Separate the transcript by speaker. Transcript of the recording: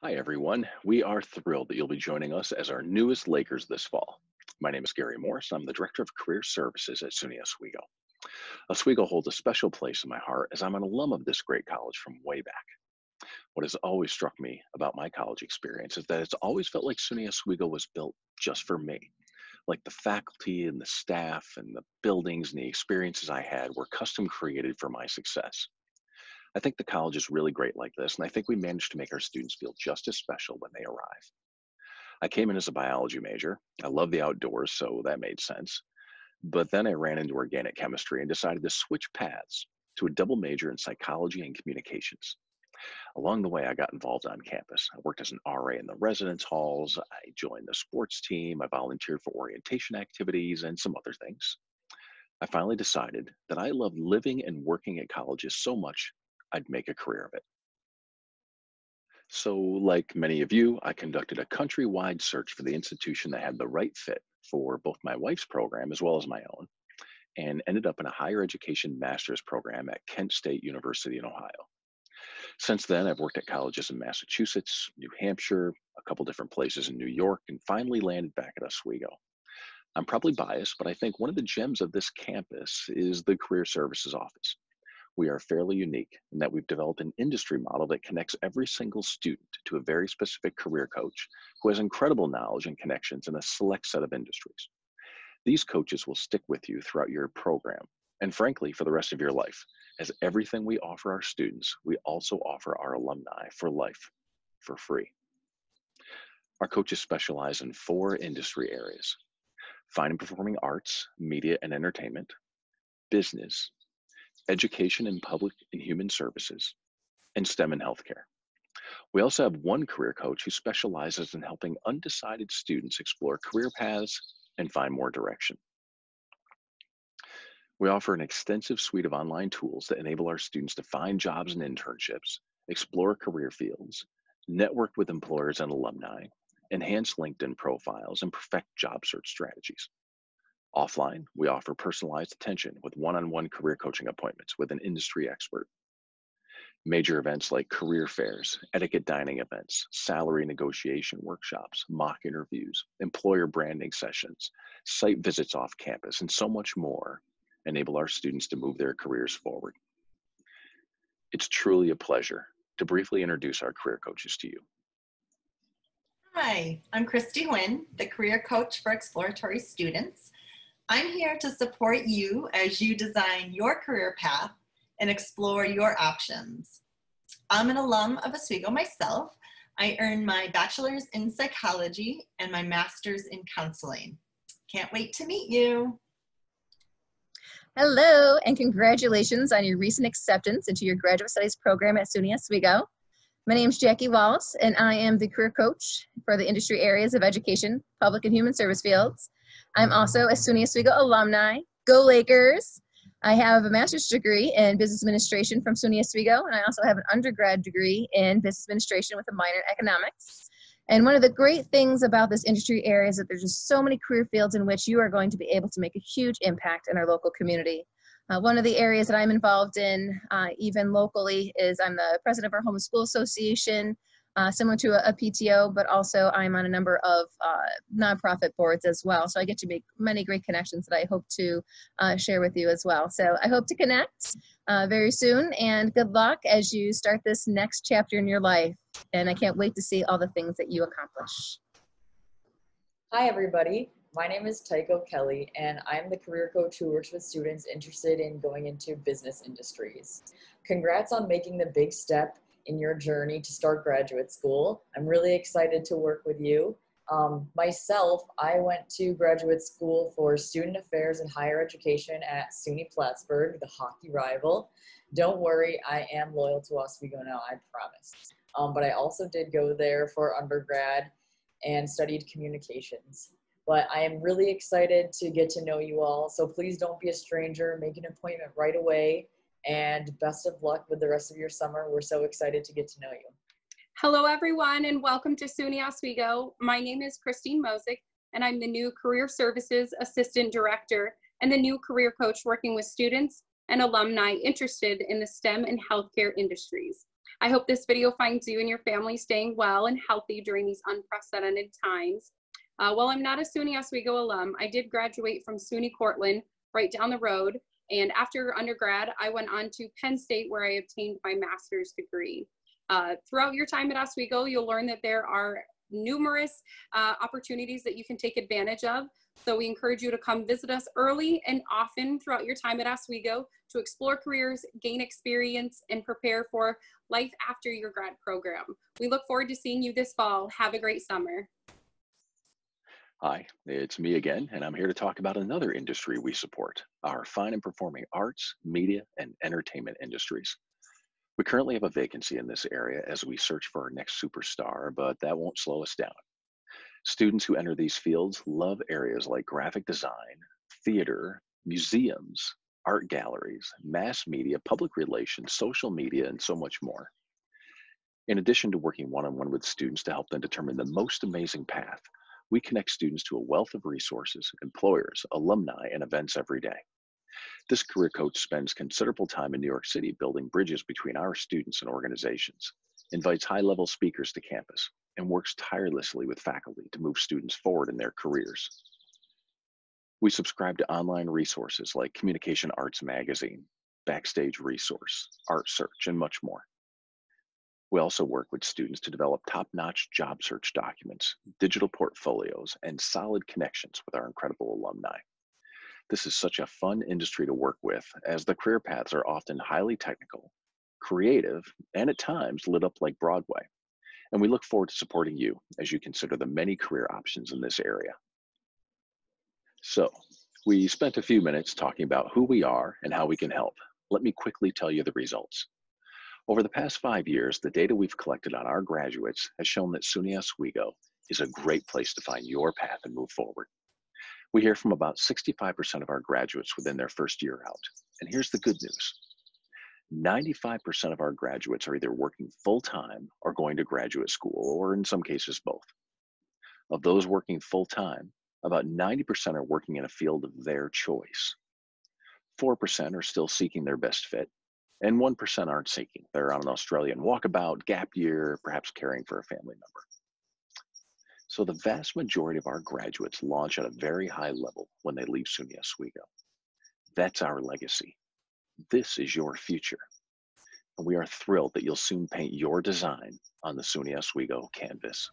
Speaker 1: Hi, everyone. We are thrilled that you'll be joining us as our newest Lakers this fall. My name is Gary Morris. I'm the Director of Career Services at SUNY Oswego. Oswego holds a special place in my heart as I'm an alum of this great college from way back. What has always struck me about my college experience is that it's always felt like SUNY Oswego was built just for me. Like the faculty and the staff and the buildings and the experiences I had were custom created for my success. I think the college is really great like this, and I think we managed to make our students feel just as special when they arrive. I came in as a biology major. I love the outdoors, so that made sense. But then I ran into organic chemistry and decided to switch paths to a double major in psychology and communications. Along the way, I got involved on campus. I worked as an RA in the residence halls. I joined the sports team. I volunteered for orientation activities and some other things. I finally decided that I loved living and working at colleges so much, I'd make a career of it. So, like many of you, I conducted a countrywide search for the institution that had the right fit for both my wife's program as well as my own, and ended up in a higher education master's program at Kent State University in Ohio. Since then, I've worked at colleges in Massachusetts, New Hampshire, a couple different places in New York, and finally landed back at Oswego. I'm probably biased, but I think one of the gems of this campus is the Career Services Office. We are fairly unique in that we've developed an industry model that connects every single student to a very specific career coach who has incredible knowledge and connections in a select set of industries. These coaches will stick with you throughout your program and frankly for the rest of your life. As everything we offer our students, we also offer our alumni for life for free. Our coaches specialize in four industry areas fine and performing arts, media and entertainment, business, education and public and human services, and STEM and healthcare. We also have one career coach who specializes in helping undecided students explore career paths and find more direction. We offer an extensive suite of online tools that enable our students to find jobs and internships, explore career fields, network with employers and alumni, enhance LinkedIn profiles, and perfect job search strategies. Offline, we offer personalized attention with one on one career coaching appointments with an industry expert. Major events like career fairs, etiquette dining events, salary negotiation workshops, mock interviews, employer branding sessions, site visits off campus, and so much more enable our students to move their careers forward. It's truly a pleasure to briefly introduce our career coaches to you.
Speaker 2: Hi, I'm Christy Nguyen, the career coach for exploratory students. I'm here to support you as you design your career path and explore your options. I'm an alum of Oswego myself. I earned my bachelor's in psychology and my master's in counseling. Can't wait to meet you.
Speaker 3: Hello, and congratulations on your recent acceptance into your graduate studies program at SUNY Oswego. My name is Jackie Walls, and I am the career coach for the industry areas of education, public and human service fields, I'm also a SUNY Oswego alumni. Go Lakers! I have a master's degree in business administration from SUNY Oswego, and I also have an undergrad degree in business administration with a minor in economics. And one of the great things about this industry area is that there's just so many career fields in which you are going to be able to make a huge impact in our local community. Uh, one of the areas that I'm involved in, uh, even locally, is I'm the president of our Home School Association uh, similar to a, a, PTO, but also I'm on a number of uh, nonprofit boards as well. So I get to make many great connections that I hope to uh, share with you as well. So I hope to connect uh, very soon and good luck as you start this next chapter in your life. And I can't wait to see all the things that you accomplish.
Speaker 4: Hi, everybody. My name is Tycho Kelly, and I'm the career coach who works with students interested in going into business industries. Congrats on making the big step in your journey to start graduate school. I'm really excited to work with you. Um, myself, I went to graduate school for student affairs and higher education at SUNY Plattsburgh, the hockey rival. Don't worry, I am loyal to Oswego now, I promise. Um, but I also did go there for undergrad and studied communications. But I am really excited to get to know you all. So please don't be a stranger. Make an appointment right away and best of luck with the rest of your summer. We're so excited to get to know you.
Speaker 5: Hello, everyone, and welcome to SUNY Oswego. My name is Christine Mosick, and I'm the new Career Services Assistant Director and the new career coach working with students and alumni interested in the STEM and healthcare industries. I hope this video finds you and your family staying well and healthy during these unprecedented times. Uh, while I'm not a SUNY Oswego alum, I did graduate from SUNY Cortland right down the road. And after undergrad, I went on to Penn State where I obtained my master's degree. Uh, throughout your time at Oswego, you'll learn that there are numerous uh, opportunities that you can take advantage of. So we encourage you to come visit us early and often throughout your time at Oswego to explore careers, gain experience, and prepare for life after your grad program. We look forward to seeing you this fall. Have a great summer.
Speaker 1: Hi, it's me again, and I'm here to talk about another industry we support, our fine and performing arts, media, and entertainment industries. We currently have a vacancy in this area as we search for our next superstar, but that won't slow us down. Students who enter these fields love areas like graphic design, theater, museums, art galleries, mass media, public relations, social media, and so much more. In addition to working one on one with students to help them determine the most amazing path, we connect students to a wealth of resources, employers, alumni, and events every day. This career coach spends considerable time in New York City building bridges between our students and organizations, invites high level speakers to campus, and works tirelessly with faculty to move students forward in their careers. We subscribe to online resources like Communication Arts Magazine, Backstage Resource, Art Search, and much more. We also work with students to develop top-notch job search documents, digital portfolios, and solid connections with our incredible alumni. This is such a fun industry to work with as the career paths are often highly technical, creative, and at times lit up like Broadway. And we look forward to supporting you as you consider the many career options in this area. So, we spent a few minutes talking about who we are and how we can help. Let me quickly tell you the results. Over the past five years, the data we've collected on our graduates has shown that SUNY Oswego is a great place to find your path and move forward. We hear from about 65% of our graduates within their first year out. And here's the good news 95% of our graduates are either working full time or going to graduate school, or in some cases, both. Of those working full time, about 90% are working in a field of their choice. 4% are still seeking their best fit, and 1% aren't seeking. They're on an Australian walkabout, gap year, perhaps caring for a family member. So the vast majority of our graduates launch at a very high level when they leave SUNY Oswego. That's our legacy. This is your future. And we are thrilled that you'll soon paint your design on the SUNY Oswego canvas.